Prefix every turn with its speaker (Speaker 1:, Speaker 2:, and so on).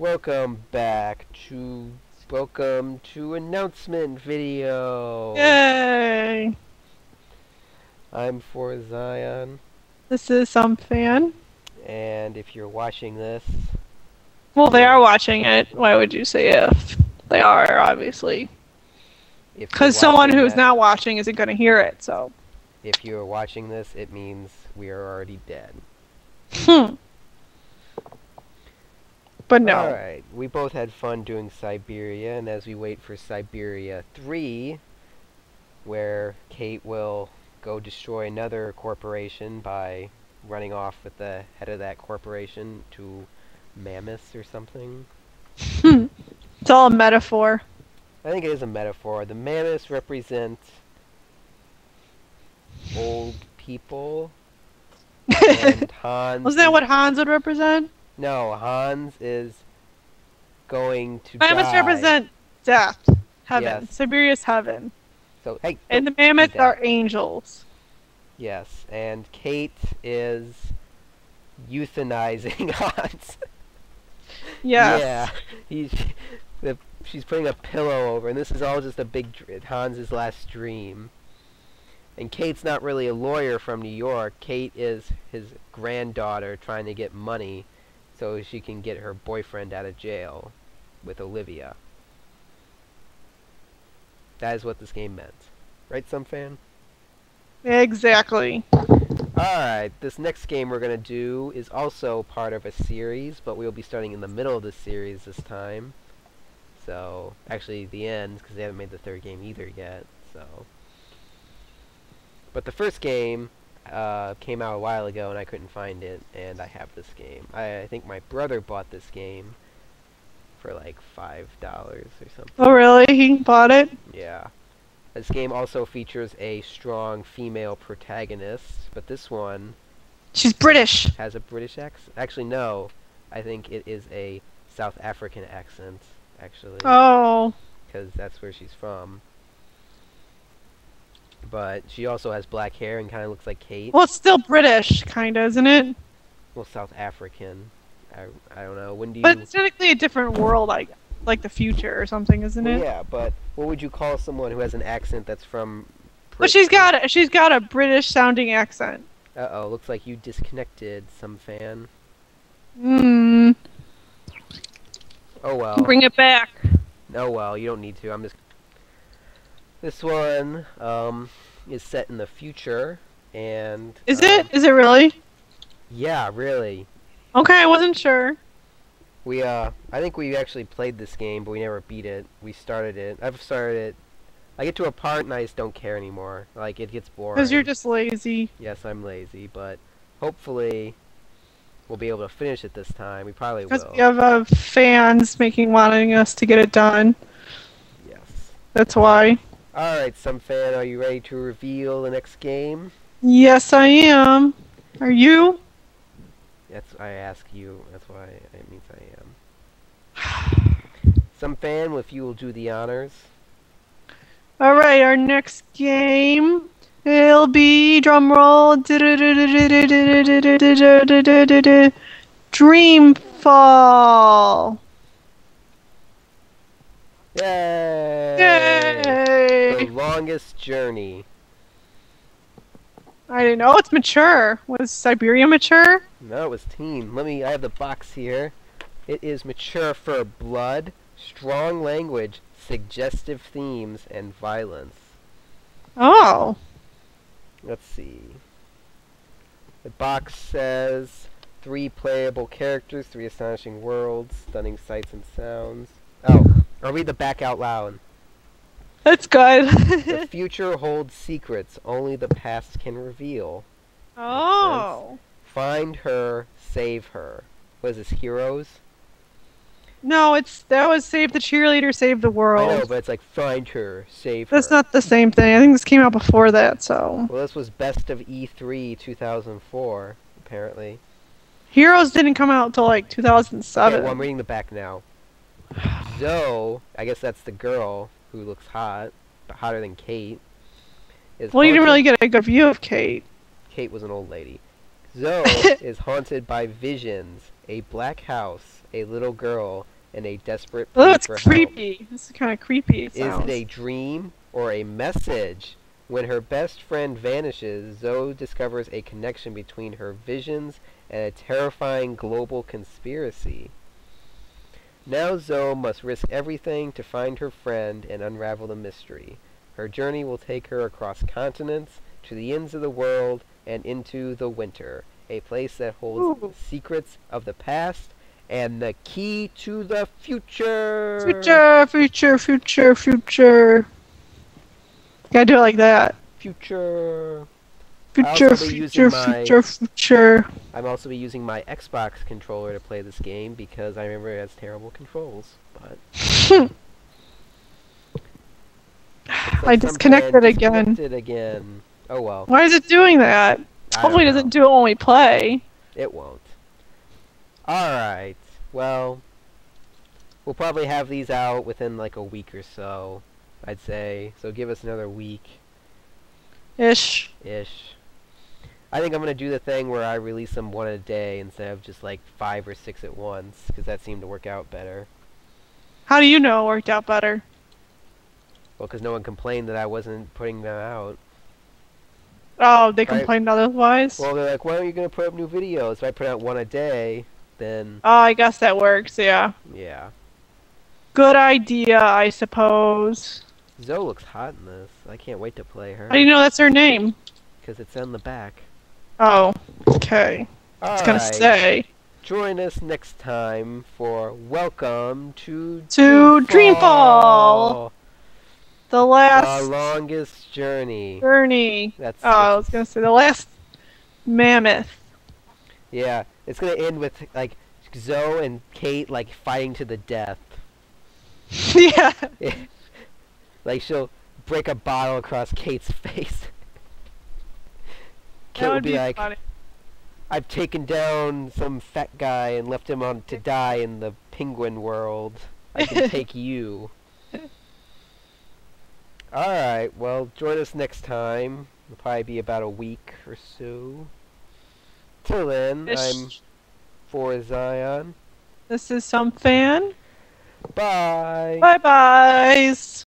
Speaker 1: Welcome back to welcome to announcement video.
Speaker 2: Yay!
Speaker 1: I'm Forzion,
Speaker 2: This is some fan.
Speaker 1: and if you're watching this,
Speaker 2: Well, they are watching it. Why would you say if? They are, obviously.
Speaker 1: if
Speaker 2: Because someone who's
Speaker 1: that-
Speaker 2: not watching isn't going to hear it, so.
Speaker 1: if you're watching this, it means we are already dead.
Speaker 2: Hmm. But no.
Speaker 1: All right, we both had fun doing Syberia, and as we wait for Syberia 3, where Kate will go destroy another corporation by running off with the head of that corporation to mammoths or something.
Speaker 2: It's all a metaphor.
Speaker 1: I think it is a metaphor. The mammoths represent old people, Hans.
Speaker 2: Wasn't that
Speaker 1: is-
Speaker 2: what Hans would represent?
Speaker 1: No, Hans is going to
Speaker 2: Mammoths
Speaker 1: die.
Speaker 2: represent death, heaven.
Speaker 1: Yes.
Speaker 2: Syberia's heaven.
Speaker 1: So hey,
Speaker 2: And the mammoths are angels.
Speaker 1: Yes, and Kate is euthanizing Hans.
Speaker 2: Yes.
Speaker 1: Yeah, he's the she's putting a pillow over, and this is all just a big Hans's last dream. And Kate's not really a lawyer from New York. Kate is his granddaughter trying to get money so she can get her boyfriend out of jail with Olivia. That is what this game meant. Right, some fan?
Speaker 2: Exactly.
Speaker 1: Alright, this next game we're going to do is also part of a series, but we'll be starting in the middle of the series this time. So, actually the end, because they haven't made the third game either yet, so. But the first game uh, came out a while ago and I couldn't find it, and I have this game. I, I think my brother bought this game for like $5 or something.
Speaker 2: Oh, really? He bought it?
Speaker 1: Yeah. This game also features a strong female protagonist, but this one
Speaker 2: She's British.
Speaker 1: has a British accent. Actually, no. I think it is a South African accent, actually,
Speaker 2: Oh.
Speaker 1: because that's where she's from. But she also has black hair and kind of looks like Kate.
Speaker 2: Well, it's still British, kind of, isn't it?
Speaker 1: Well, South African. I, I don't know. When do you...
Speaker 2: But it's technically a different world, like like the future or something, isn't
Speaker 1: Well,
Speaker 2: it?
Speaker 1: yeah, but what would you call someone who has an accent that's from...
Speaker 2: But she's got a, she's got a British sounding accent.
Speaker 1: Uh-oh, looks like you disconnected, some fan.
Speaker 2: Hmm.
Speaker 1: Oh well.
Speaker 2: Bring it back.
Speaker 1: Oh well, you don't need to. I'm just. This one um, is set in the future, and
Speaker 2: Is
Speaker 1: um,
Speaker 2: it? Is it really?
Speaker 1: Yeah, really.
Speaker 2: Okay, I wasn't sure.
Speaker 1: We uh, I think we actually played this game, but we never beat it. We started it. I've started it. I get to a part and I just don't care anymore. Like it gets boring.
Speaker 2: Because you're just lazy.
Speaker 1: Yes, I'm lazy, but hopefully we'll be able to finish it this time. We probably will.
Speaker 2: Because we have uh, fans making wanting us to get it done.
Speaker 1: Yes.
Speaker 2: That's why.
Speaker 1: All right, some fan, are you ready to reveal the next game?
Speaker 2: Yes, I am. Are you?
Speaker 1: That's I ask you. That's why it means I am. Some fan, if you will do the honors.
Speaker 2: All right, our next game It'll be drum roll. Dreamfall.
Speaker 1: Yay!
Speaker 2: Yay!
Speaker 1: Longest journey.
Speaker 2: I don't know it's mature. Was Syberia mature?
Speaker 1: No, it was teen. Let me. I have the box here. It is mature for blood, strong language, suggestive themes, and violence.
Speaker 2: Oh.
Speaker 1: Let's see. The box says three playable characters, three astonishing worlds, stunning sights and sounds. Oh, I'll read the back out loud.
Speaker 2: That's good.
Speaker 1: The future holds secrets only the past can reveal.
Speaker 2: oh.
Speaker 1: Find her, save her. Was this, Heroes?
Speaker 2: No, it's that was Save the Cheerleader, Save the world.
Speaker 1: I know, but it's like find her, save her.
Speaker 2: That's not the same thing. I think this came out before that, so.
Speaker 1: Well, this was Best of E3 2004, apparently.
Speaker 2: Heroes didn't come out till like
Speaker 1: Okay,
Speaker 2: 2007.
Speaker 1: well, I'm reading the back now. Zoe, I guess that's the girl who looks hot, but hotter than Kate. Is
Speaker 2: well, you didn't really get a good view of Kate.
Speaker 1: Kate was an old lady. Zoe is haunted by visions, a black house, a little girl and a desperate
Speaker 2: Oh, it's
Speaker 1: help.
Speaker 2: creepy. This is kind of creepy. It
Speaker 1: Is
Speaker 2: sounds.
Speaker 1: it a dream or a message? When her best friend vanishes, Zoe discovers a connection between her visions and a terrifying global conspiracy. Now Zoe must risk everything to find her friend and unravel the mystery. Her journey will take her across continents, to the ends of the world, and into the winter, a place that holds
Speaker 2: Ooh.
Speaker 1: secrets of the past and the key to the future.
Speaker 2: Future, future, future, future. Gotta do it like that.
Speaker 1: Future.
Speaker 2: Future,
Speaker 1: also be using
Speaker 2: future,
Speaker 1: my-
Speaker 2: future, future.
Speaker 1: I'm also be using my Xbox controller to play this game because I remember it has terrible controls. But looks
Speaker 2: I disconnected again.
Speaker 1: disconnected again. Oh well.
Speaker 2: Why is it doing that?
Speaker 1: I
Speaker 2: Hopefully, it doesn't do it when we play.
Speaker 1: It won't. All right. Well, we'll probably have these out within like a week or so. I'd say. So give us another week
Speaker 2: Ish.
Speaker 1: ish. I think I'm gonna do the thing where I release them one a day instead of just like five or six at once, because that seemed to work out better.
Speaker 2: How do you know it worked out better?
Speaker 1: Well, because no one complained that I wasn't putting them out.
Speaker 2: Oh, they complained otherwise?
Speaker 1: Well, they're like, why aren't you gonna put up new videos? If I put out one a day, then
Speaker 2: oh, I guess that works, yeah.
Speaker 1: yeah.
Speaker 2: Good idea, I suppose.
Speaker 1: Zoe looks hot in this. I can't wait to play her
Speaker 2: How do you know that's her name?
Speaker 1: because it's on the back.
Speaker 2: Oh, okay. I was gonna
Speaker 1: Alright,
Speaker 2: say.
Speaker 1: Join us next time for Welcome to
Speaker 2: To Dreamfall! The
Speaker 1: The
Speaker 2: last
Speaker 1: longest journey.
Speaker 2: journey.
Speaker 1: That's
Speaker 2: Oh, I was gonna say the last mammoth.
Speaker 1: yeah. It's gonna end with like Zoe and Kate like fighting to the death.
Speaker 2: yeah.
Speaker 1: Like she'll break a bottle across Kate's face.
Speaker 2: That
Speaker 1: would
Speaker 2: would
Speaker 1: be,
Speaker 2: be
Speaker 1: like,
Speaker 2: funny.
Speaker 1: "I've taken down some fat guy and left him on to die in the penguin world. I can take you." All right. Well, join us next time. It'll probably be about a week or so. Till then,
Speaker 2: Ish.
Speaker 1: I'm Forzion.
Speaker 2: This is some fan.
Speaker 1: Bye.
Speaker 2: Bye byes.